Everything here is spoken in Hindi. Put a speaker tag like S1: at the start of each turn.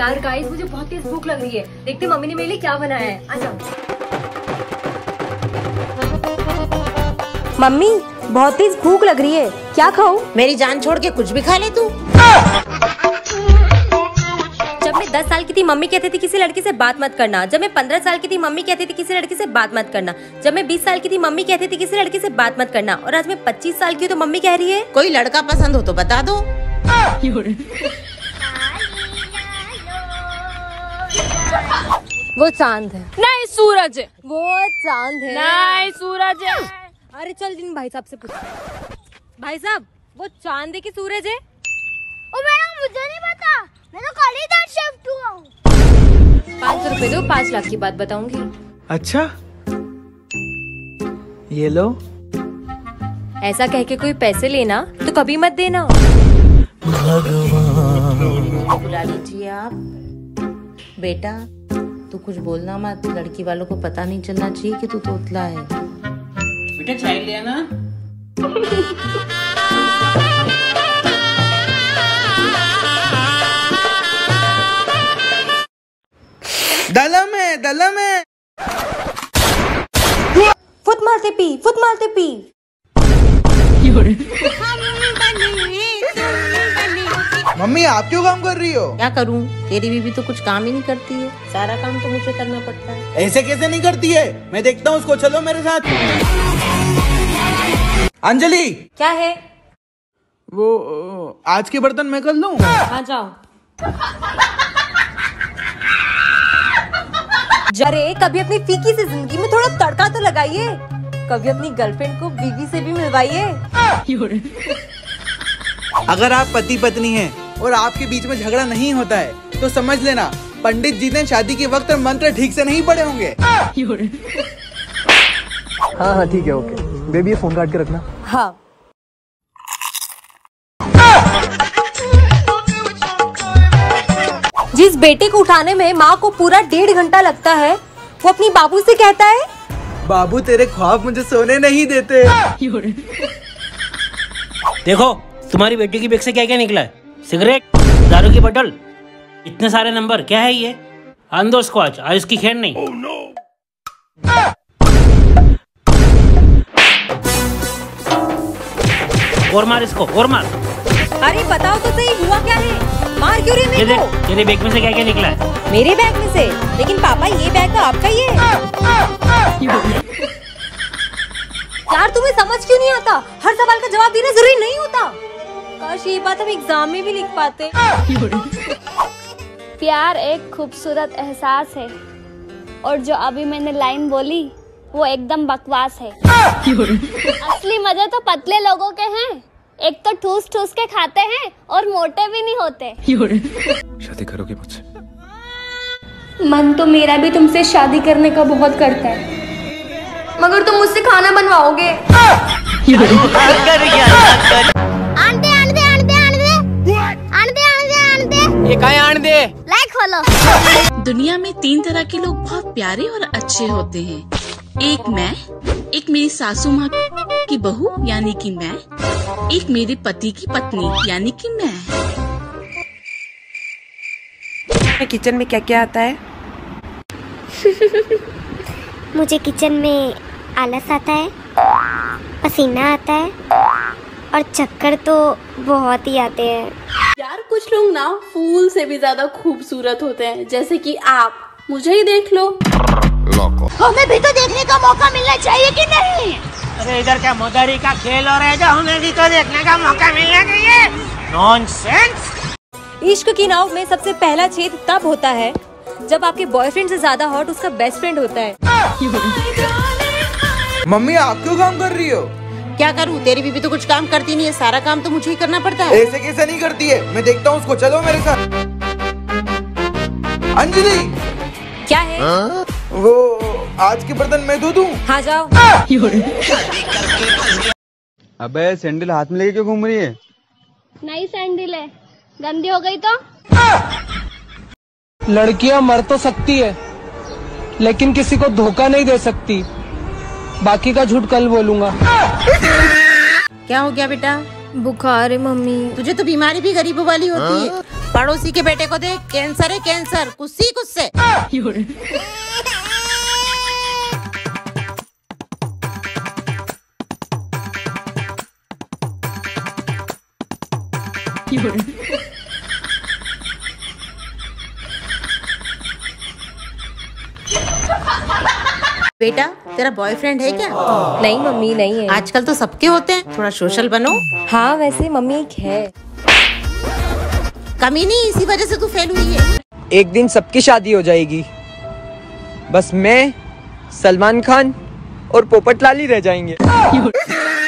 S1: यार गाइस मुझे बहुत तेज भूख लग रही है। देखते मम्मी ने मेरे लिए क्या बनाया है। आ जाओ मम्मी बहुत तेज भूख लग रही है। क्या खाऊं?
S2: मेरी जान छोड़ के कुछ भी खा ले तू।
S1: जब मैं दस साल की थी मम्मी कहती थी किसी लड़की से बात मत करना। जब मैं पंद्रह साल की थी मम्मी कहती थी किसी लड़की से बात मत करना। जब मैं बीस साल की थी मम्मी कहती थी किसी लड़के से बात मत करना। और आज मैं पच्चीस साल की हूँ तो मम्मी कह रही है?
S2: कोई लड़का पसंद हो तो बता दो।
S1: वो चाँद है।
S3: नहीं सूरज। है
S1: वो चाँद है।
S3: नहीं सूरज है।
S1: अरे चल जिन भाई साहब से पूछ। भाई साहब वो चाँद है कि सूरज है?
S4: ओ मैडम मुझे नहीं पता। मैं तो कल ही इधर शिफ्ट हुआ। हूँ
S1: पाँच सौ रुपए दो पाँच लाख की बात बताऊँगी।
S5: अच्छा। ये लो।
S1: ऐसा कह के कोई पैसे लेना तो कभी मत देना।
S2: बुला लीजिए आप। बेटा। तू कुछ बोलना मत। लड़की वालों को पता नहीं चलना चाहिए कि तू तोतला है।
S6: बेटा चाय ले आना।
S5: दलम है दलम है।
S1: फुट मारते पी फुट मारते पी
S5: मम्मी आप क्यों काम कर रही हो?
S2: क्या करूँ? तेरी बीबी तो कुछ काम ही नहीं करती है। सारा काम तो मुझे करना पड़ता है।
S5: ऐसे कैसे नहीं करती है? मैं देखता हूँ उसको चलो मेरे साथ। अंजलि!
S1: क्या है?
S5: वो आज के बर्तन मैं कर लूँ?
S1: आ जाओ। जरे कभी अपनी फीकी सी ज़िंदगी में थोड़ा तड़का तो लगाइए। कभी अपनी गर्लफ्रेंड को बीवी से भी मिलवाइए।
S5: अगर आप पति पत्नी हैं और आपके बीच में झगड़ा नहीं होता है तो समझ लेना पंडित जी ने शादी के वक्त मंत्र ठीक से नहीं पढ़े होंगे।
S7: हाँ हाँ ठीक है ओके। बेबी ये फ़ोन काट के रखना।
S1: हाँ। जिस बेटे को उठाने में माँ को पूरा डेढ़ घंटा लगता है वो अपनी बाबू से कहता है
S5: बाबू तेरे ख्वाब मुझे सोने नहीं देते।
S6: देखो तुम्हारी बेटी की बैग से क्या क्या निकला है? सिगरेट दारू की बोतल इतने सारे नंबर क्या है ये? आंदो उसको आज आज उसकी खेल नहीं। Oh, no. और मार इसको और मार।
S1: अरे बताओ तो सही हुआ क्या है? मार क्यों रही मेरे को?
S6: तेरे बैग में से क्या क्या निकला है?
S1: मेरे बैग में से? लेकिन पापा ये बैग तो आपका ही है। यार तुम्हें समझ क्यों नहीं आता? हर सवाल का जवाब देना ज़रूरी नहीं होता। काश ये बात हम एग्ज़ाम में भी लिख पाते।
S4: प्यार एक खूबसूरत एहसास है और जो अभी मैंने लाइन बोली वो एकदम बकवास है। असली मज़े तो पतले लोगों के हैं। एक तो ठूस ठूस के खाते हैं और मोटे भी नहीं होते।
S7: शादी करोगे मुझसे?
S4: मन तो मेरा भी तुमसे शादी करने का बहुत करता है। मगर तुम मुझसे खाना बनवाओगे। फॉलो
S8: दुनिया में तीन तरह के लोग बहुत प्यारे और अच्छे होते हैं। एक मैं एक मेरी सासू माँ की बहू यानी कि मैं। एक मेरे पति की पत्नी यानी कि मैं।
S2: किचन में क्या क्या आता है?
S4: मुझे किचन में आलस आता है पसीना आता है और चक्कर तो बहुत ही आते हैं।
S3: यार कुछ लोग ना फूल से भी ज़्यादा खूबसूरत होते हैं जैसे कि आप। मुझे ही देख लो।
S4: हमें भी तो देखने का मौका मिलना चाहिए कि नहीं?
S6: अरे इधर क्या मोदारी का खेल हो रहा है? जो हमें भी तो देखने का मौका मिलना चाहिए। नॉनसेंस
S1: इश्क की नाव में सबसे पहला छेद तब होता है जब आपके बॉयफ्रेंड से ज़्यादा हॉट उसका बेस्ट फ्रेंड होता है।
S5: मम्मी आप क्यों काम कर रही हो?
S2: क्या करूँ? तेरी बीबी तो कुछ काम करती नहीं है। सारा काम तो मुझे ही करना पड़ता है।
S5: ऐसे कैसे नहीं करती है? मैं देखता हूँ उसको। चलो मेरे साथ। अंजलि!
S1: क्या है?
S5: वो आज के बर्तन मैं धो दूँ?
S1: हाँ जाओ।
S7: अबे सैंडल हाथ में लेके क्यों घूम रही है?
S4: नई सैंडल है। गंदी हो गई तो?
S9: लड़कियाँ मर तो सकती है लेकिन किसी को धोखा नहीं दे सकती। बाकी का झूठ कल बोलूँगा।
S2: क्या हो गया बेटा?
S1: बुखार है मम्मी।
S2: तुझे तो बीमारी भी गरीबों वाली होती है। पड़ोसी के बेटे को देख कैंसर है कैंसर। कुछ कुछ से बेटा तेरा बॉयफ्रेंड है क्या?
S1: नहीं मम्मी नहीं है।
S2: आजकल तो सबके होते हैं। थोड़ा सोशल बनो।
S1: हाँ वैसे मम्मी एक है।
S2: कमी नहीं इसी वजह से तू फेल हुई है।
S10: एक दिन सबकी शादी हो जाएगी। बस मैं सलमान खान और पोपट लाली रह जाएँगे।